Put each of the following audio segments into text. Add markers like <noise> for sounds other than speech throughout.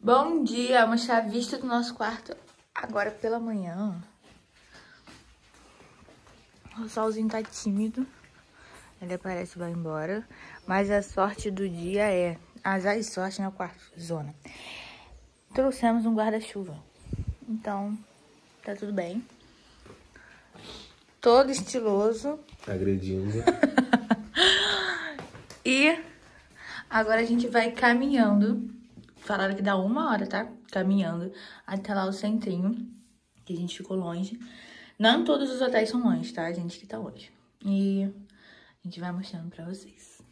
Bom dia, vou mostrar a vista do nosso quarto agora pela manhã. O solzinho tá tímido, ele aparece e vai embora. Mas a sorte do dia é, azar e sorte no quarto, zona. Trouxemos um guarda-chuva, então tá tudo bem. Todo estiloso. Agredindo. <laughs> e agora a gente vai caminhando Falaram que dá uma hora, tá? Caminhando até lá o centrinho, que a gente ficou longe. Não todos os hotéis são longe, tá? A gente que tá longe. E a gente vai mostrando pra vocês.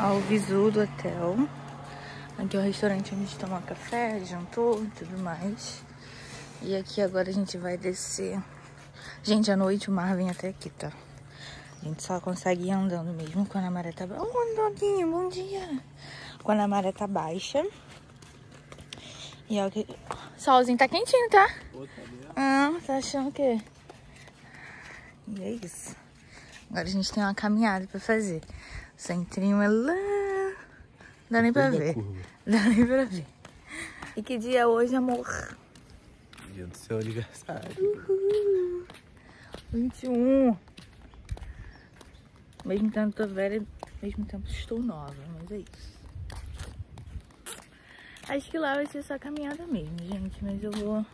Ó, o visu do hotel. Aqui é o restaurante onde a gente toma café, jantou e tudo mais. E aqui agora a gente vai descer. Gente, à noite o mar vem até aqui, tá? A gente só consegue ir andando mesmo quando a maré tá... Ô, oh, doguinho, bom dia! Quando a maré tá baixa. E é o que... Solzinho tá quentinho, tá? Ah, tá achando o quê? E é isso. Agora a gente tem uma caminhada pra fazer. O centrinho é lá... Dá nem pra ver. Dá nem pra ver. E que dia é hoje, amor? Dia do seu aniversário. Uhul. 21. Ao mesmo tempo tô velha, ao mesmo tempo estou nova, mas é isso. Acho que lá vai ser só caminhada mesmo, gente, mas eu vou...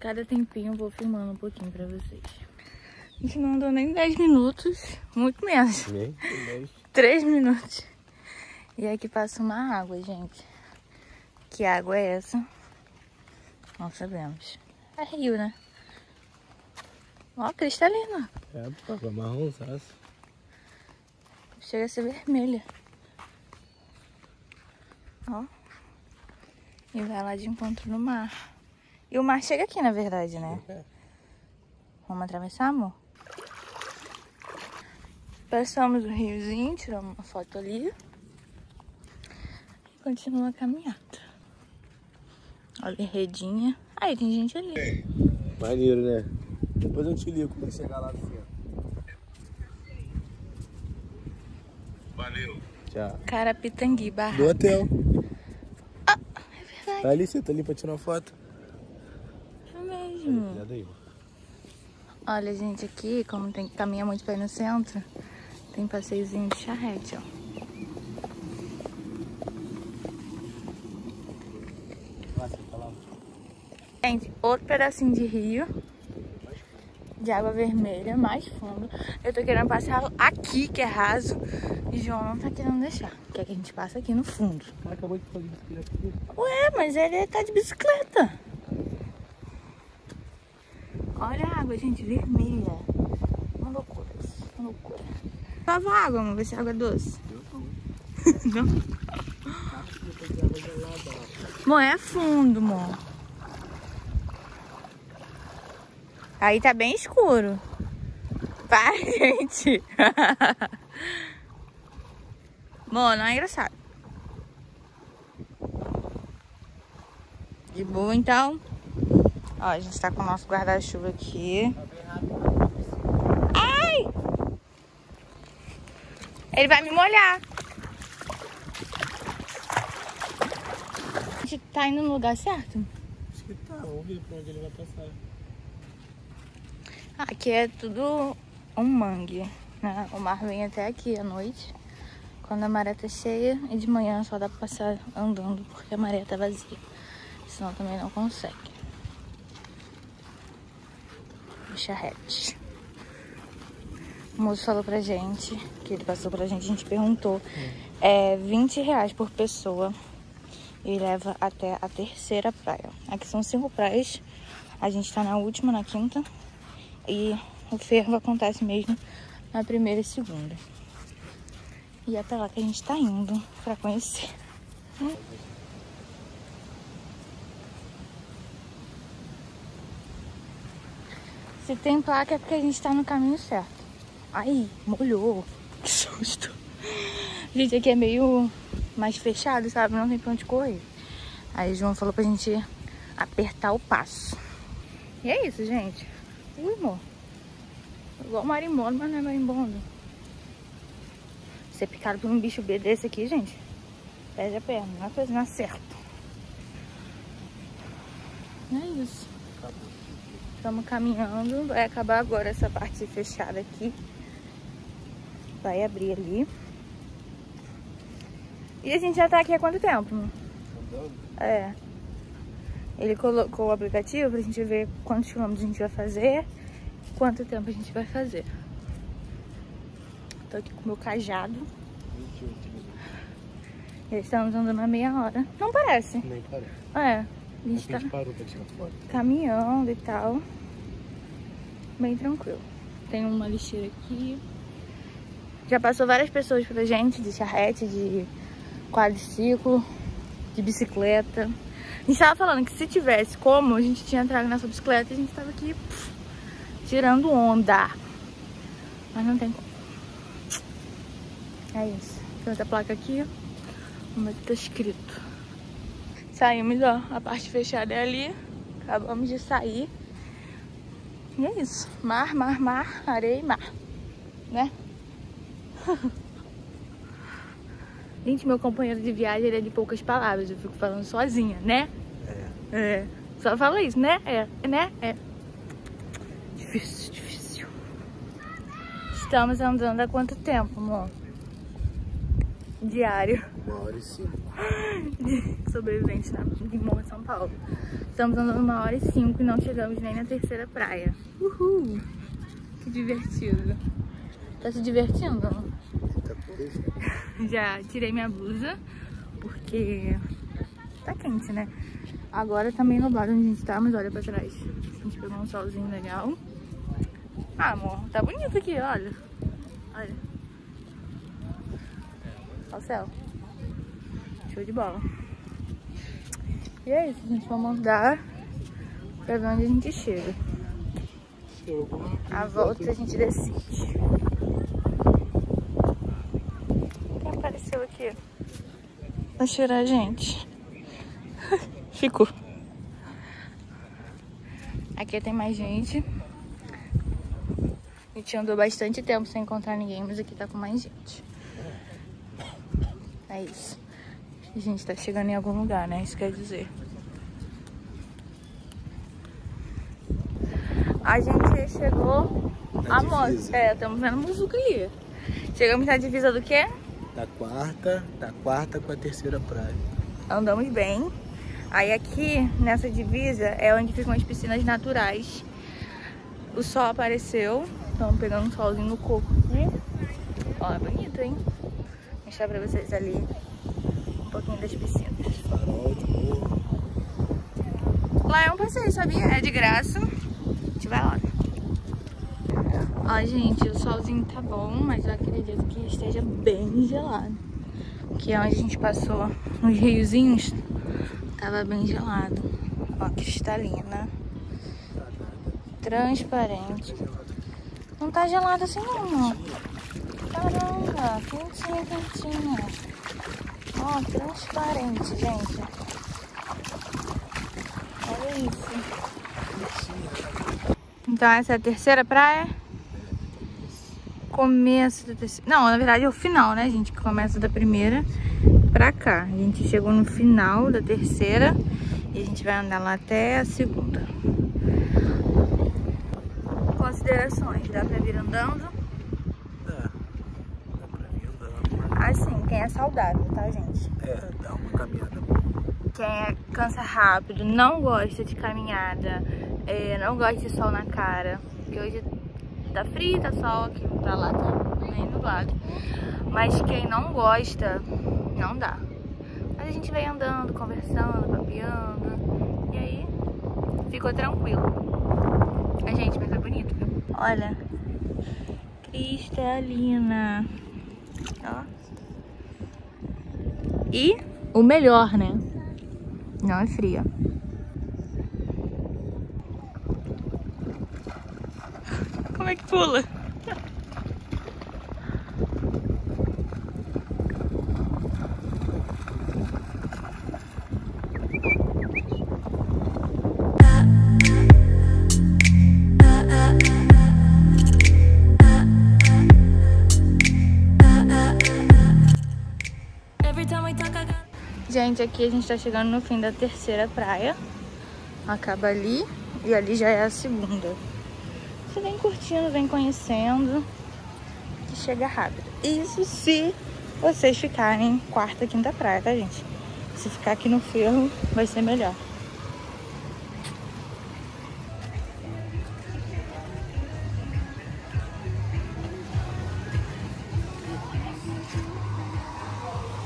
Cada tempinho eu vou filmando um pouquinho pra vocês. A gente não andou nem 10 minutos, muito menos. Nem 10. 3 minutos. E aqui passa uma água, gente. Que água é essa? Não sabemos. É rio, né? Ó, cristalina. É, pô, marronzaço. Chega a ser vermelha. Ó. E vai lá de encontro no mar. E o mar chega aqui, na verdade, né? Vamos atravessar, amor? Passamos o riozinho, tiramos uma foto ali. E continua a caminhada. Olha a redinha. Aí, tem gente ali. Maneiro, né? Depois eu te ligo quando chegar lá no centro. Tchau. Carapitangui, barra. Do hotel. Ah, é verdade. Tá ali, você tá ali pra tirar uma foto. É mesmo. Aí. Olha, gente, aqui, como tem que caminhar muito pra ir no centro, tem passeiozinho de charrete, ó. Gente, outro pedacinho de rio de água vermelha, mais fundo. Eu tô querendo passar aqui, que é raso, e João não tá querendo deixar. Quer que a gente passe aqui no fundo. Cara acabou de fazer bicicleta aqui. Ué, mas ele tá de bicicleta. Olha a água, gente, vermelha. Uma loucura, uma loucura. Lava a água, vamos ver se a água é doce. não? <laughs> Mô, é fundo, mô. Aí tá bem escuro. Para, <laughs> gente. Bom, não é engraçado. De boa, então. Ó, a gente tá com o nosso guarda-chuva aqui. Ai! Ele vai me molhar. A gente tá indo no lugar certo? Acho que tá. Vamos ver pra onde ele vai passar. Aqui é tudo um mangue, né? O mar vem até aqui à noite, quando a maré tá cheia, e de manhã só dá pra passar andando, porque a maré tá vazia. Senão também não consegue. O charrete. O moço falou pra gente, que ele passou pra gente, a gente perguntou. É 20 reais por pessoa e leva até a terceira praia. Aqui são cinco praias. A gente tá na última, na quinta. E o fervo acontece mesmo na primeira e segunda. E é pra lá que a gente tá indo pra conhecer. Se tem placa é porque a gente tá no caminho certo. Aí, molhou. Que susto. Gente, aqui é meio mais fechado, sabe? Não tem pra onde correr. Aí João falou pra gente apertar o passo. E é isso, gente. Ui, amor. Igual marimbondo, mas não é marimbondo. Ser picado por um bicho B desse aqui, gente, perde a perna, não é coisa, não acerta. É isso. Estamos caminhando, vai acabar agora essa parte fechada aqui. Vai abrir ali. E a gente já tá aqui há quanto tempo? Andando. É. Ele colocou o aplicativo pra gente ver quantos quilômetros a gente vai fazer, quanto tempo a gente vai fazer. Tô aqui com o meu cajado. 28 minutos. E estamos andando a meia hora. Não parece. Nem parece. É. A A gente tá gente parou pra tirar foto. caminhando e tal. Bem tranquilo. Tem uma lixeira aqui. Já passou várias pessoas pela gente, de charrete, de quadriciclo, de bicicleta. A gente tava falando que se tivesse como, a gente tinha entrado nessa bicicleta e a gente tava aqui pff, tirando onda. Mas não tem como. É isso. Tem outra placa aqui. Vamos ver o que tá escrito. Saímos, ó. A parte fechada é ali. Acabamos de sair. E é isso. Mar, mar, mar, areia e mar. Né? <laughs> Gente, meu companheiro de viagem ele é de poucas palavras. Eu fico falando sozinha, né? É. É. Só fala isso, né? É. Né? É. Difícil, difícil. Estamos andando há quanto tempo, amor? Diário Uma hora e cinco. de sobrevivente na, de Morro São Paulo. Estamos andando uma hora e cinco e não chegamos nem na terceira praia. Uhul! Que divertido. Tá se divertindo? amor? Já tirei minha blusa, porque tá quente, né? Agora tá meio nublado onde a gente tá, mas olha pra trás. A gente pegou um solzinho legal. Ah, amor, tá bonito aqui, olha. Olha. Olha o céu. Show de bola. E é isso, gente. Vamos andar pra ver onde a gente chega. A volta a gente decide. Quem apareceu aqui? Vai cheirar a gente. <laughs> Ficou. Aqui tem mais gente. A gente andou bastante tempo sem encontrar ninguém, mas aqui tá com mais gente. É isso. A gente tá chegando em algum lugar, né? Isso quer dizer. A gente chegou Na a moto. É, estamos vendo Muzuca ali. Chegamos na divisa do quê? Da quarta, da quarta com a terceira praia. Andamos bem. Aí aqui, nessa divisa, é onde ficam as piscinas naturais. O sol apareceu. Estamos pegando um solzinho no coco aqui. Ó, é bonito, hein? Vou mostrar pra vocês ali um pouquinho das piscinas. Farol de. Lá é um passeio, sabia? É de graça. A gente vai lá. Ó, gente, o solzinho tá bom, mas eu acredito que esteja bem gelado. Que é onde a gente passou nos riozinhos, tava bem gelado. Ó, cristalina. Transparente. Não tá gelado assim não, não. Caramba, quentinha, quentinha. Ó, transparente, gente. Olha isso. Então essa é a terceira praia? Começo da terceira. Não, na verdade é o final, né, gente? Que começa da primeira pra cá. A gente chegou no final da terceira e a gente vai andar lá até a segunda. Considerações, dá pra vir andando? Dá. Dá pra vir andando. Assim, quem é saudável, tá, gente? É, dá uma caminhada boa. Quem é, cansa rápido, não gosta de caminhada, é, não gosta de sol na cara. Porque hoje tá frio, tá sol, aqui pra lá tá meio nublado. Mas quem não gosta, não dá. Mas a gente vem andando, conversando, papeando. E aí, ficou tranquilo. A gente, mas é bonito, viu? Olha, cristalina. Ó. E o melhor, né? Não é fria. É que pula? Gente, aqui a gente tá chegando no fim da terceira praia. Acaba ali e ali já é a segunda. Você vem curtindo, vem conhecendo, que chega rápido. Isso se vocês ficarem quarta, quinta praia, tá, gente? Se ficar aqui no ferro, vai ser melhor.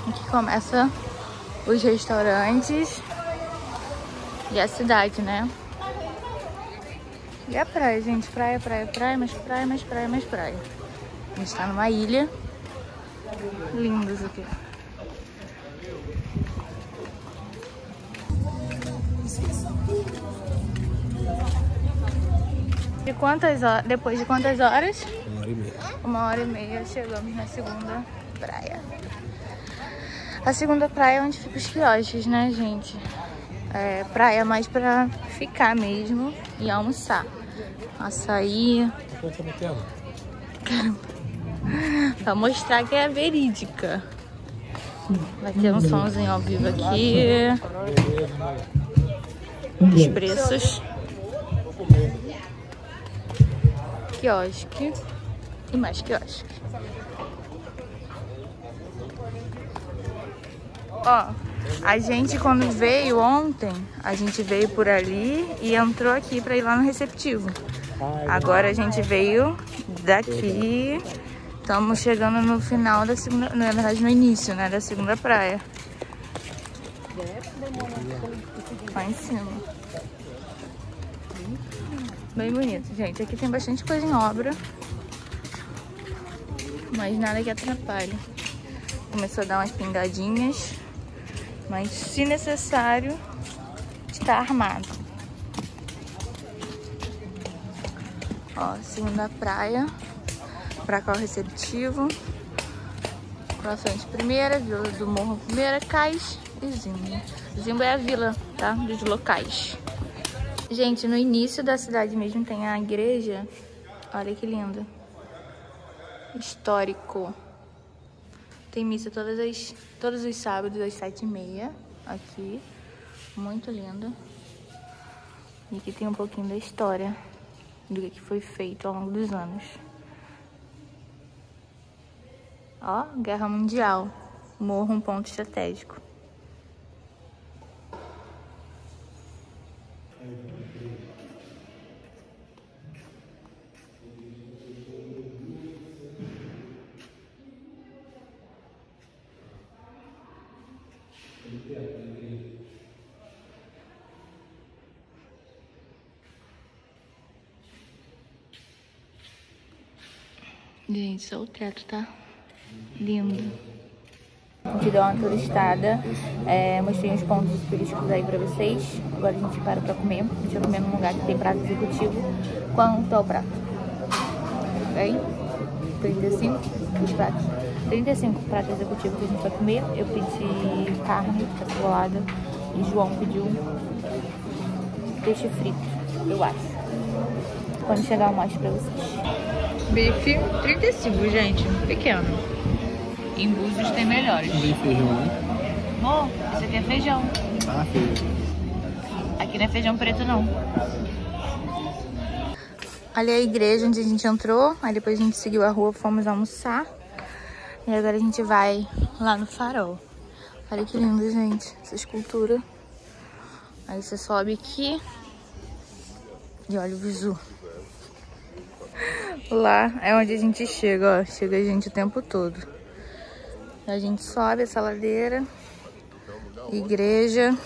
Aqui começa os restaurantes e a cidade, né? E a praia, gente. Praia, praia, praia, mais praia, mais praia, mais praia. A gente tá numa ilha. Lindos aqui. De quantas horas? Depois de quantas horas? Uma hora e meia. Uma hora e meia chegamos na segunda praia. A segunda praia é onde ficam os quiosques, né, gente? É, praia mais pra ficar mesmo e almoçar. Açaí. Tela? Pra mostrar que é verídica. Vai ter um somzinho ao vivo aqui. Os preços. Quiosque. E mais quiosque. Ó, a gente quando veio ontem, a gente veio por ali e entrou aqui pra ir lá no receptivo. Agora a gente veio daqui. Estamos chegando no final da segunda, na verdade no início, né, da segunda praia. Lá em cima. Bem bonito, gente. Aqui tem bastante coisa em obra. Mas nada que atrapalhe. Começou a dar umas pingadinhas. Mas se necessário, está armado. Ó, segunda praia. Pra cá o receptivo. Pra frente primeira, Vila do Morro primeira, Cais e Zimbo. Zimbo é a vila, tá? Dos locais. Gente, no início da cidade mesmo tem a igreja. Olha que lindo. Histórico. Tem missa todas as, todos os sábados às sete e meia aqui. Muito lindo. E aqui tem um pouquinho da história do que foi feito ao longo dos anos. Ó, Guerra Mundial. Morro um ponto estratégico. Gente, só o teto, tá? Lindo. Gente deu uma turistada, é, mostrei os pontos turísticos aí pra vocês. Agora a gente para pra comer. A gente vai comer num lugar que tem prato executivo. Quanto é o prato? Bem? 35 os pratos. 35 pratos executivos que a gente vai comer. Eu pedi carne, acebolada. E João pediu peixe frito, eu acho. Quando chegar eu mostro pra vocês. Bife 35, gente. Pequeno. Em Búzios tem melhores. Não tem feijão, né? Amor, esse aqui é feijão. Ah, feijão. Aqui não é feijão preto, não. Ali é a igreja onde a gente entrou. Aí depois a gente seguiu a rua, fomos almoçar. E agora a gente vai lá no farol. Olha que lindo, gente. Essa escultura. Aí você sobe aqui. E olha o visu. Lá é onde a gente chega, ó. Chega a gente o tempo todo. A gente sobe essa ladeira. Igreja.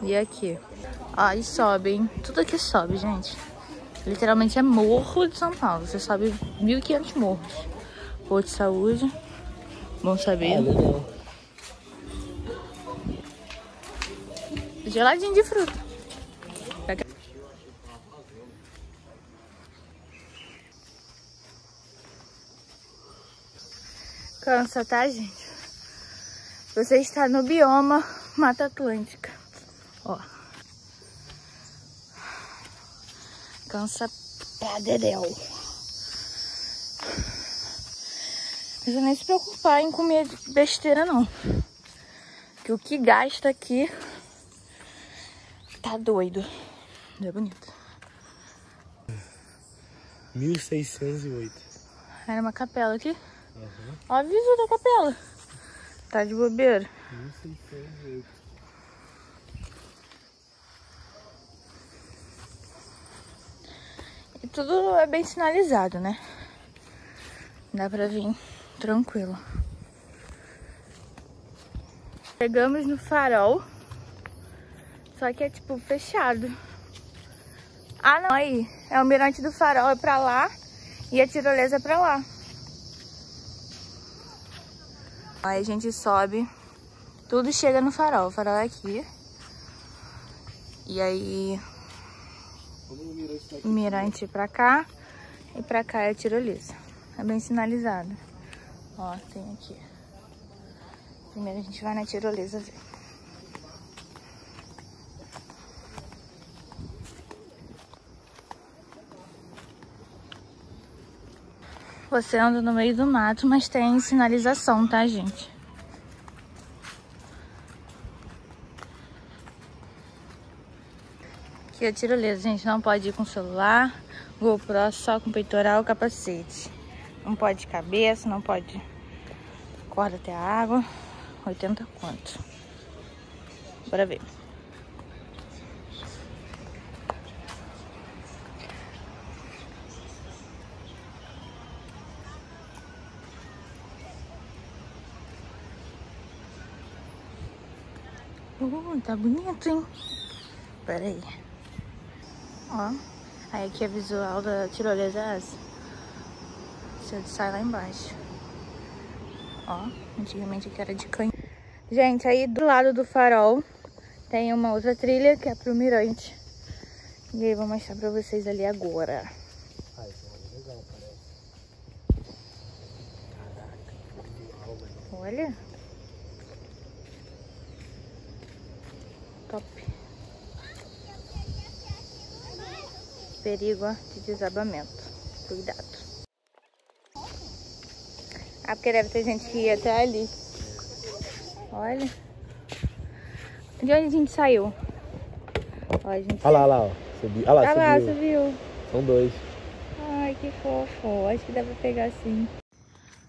E aqui. Ó, e sobe, hein? Tudo aqui sobe, gente. Literalmente é morro de São Paulo. Você sobe 1.500 morros. Posto de saúde. Bom saber. Ah. Geladinho de fruta. Cansa, tá, gente? Você está no bioma Mata Atlântica. Ó. Cansa pra dedéu. Não precisa nem se preocupar em comer besteira, não. Que o que gasta aqui tá doido. É bonito. 1608. Era uma capela aqui. Uhum. Ó, a aviso da capela. Tá de bobeira. 1608. E tudo é bem sinalizado, né? Dá pra vir tranquilo. Chegamos no farol. Só que é tipo fechado. Ah, não. Aí, é o mirante do farol é pra lá e a tirolesa é pra lá. Aí a gente sobe. Tudo chega no farol. O farol é aqui. E aí mirante pra cá e pra cá é a tirolesa. É bem sinalizado. Ó, tem aqui. Primeiro a gente vai na tirolesa ver. Você anda no meio do mato, mas tem sinalização, tá, gente? Aqui é a tirolesa, gente. Não pode ir com celular, GoPro só com peitoral capacete. Não pode cabeça, não pode corda até a água. 80 quanto. Bora ver. Uh, tá bonito, hein? Pera aí. Ó. Aí aqui é visual da tirolesa é essa. Você sai lá embaixo. Ó. Antigamente aqui era de canhão. Gente, aí do lado do farol tem uma outra trilha que é pro mirante. E aí vou mostrar pra vocês ali agora. Ah, é legal, parece. Olha. Top. Perigo de desabamento. Cuidado. Ah, porque deve ter gente que ia até ali. Olha. De onde a gente saiu? Ó, a gente... Olha lá, olha lá, ó. Subi. Olha lá, Ah lá, subiu. São dois. Ai, que fofo. Acho que dá pra pegar assim.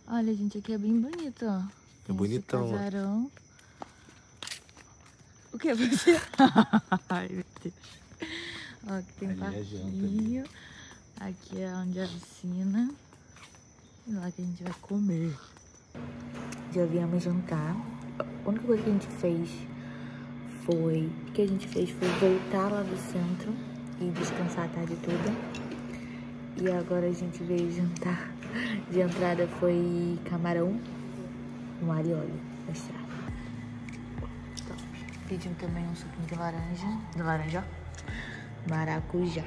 Olha, gente, aqui é bem bonito, ó. Tem esse bonitão, ó. casarão. O que você? <laughs> Ai, meu Deus. Ó, aqui tem Ali é a janta, parquinho. Aqui é onde é a piscina. E lá que a gente vai comer. Já viemos jantar. A única coisa que a gente fez foi... O que a gente fez foi voltar lá do centro e descansar a tarde toda. E agora a gente veio jantar. De entrada foi camarão no alho e óleo. Mostrar. Top. Pedimos também um suquinho de laranja. De laranja, ó. Maracujá.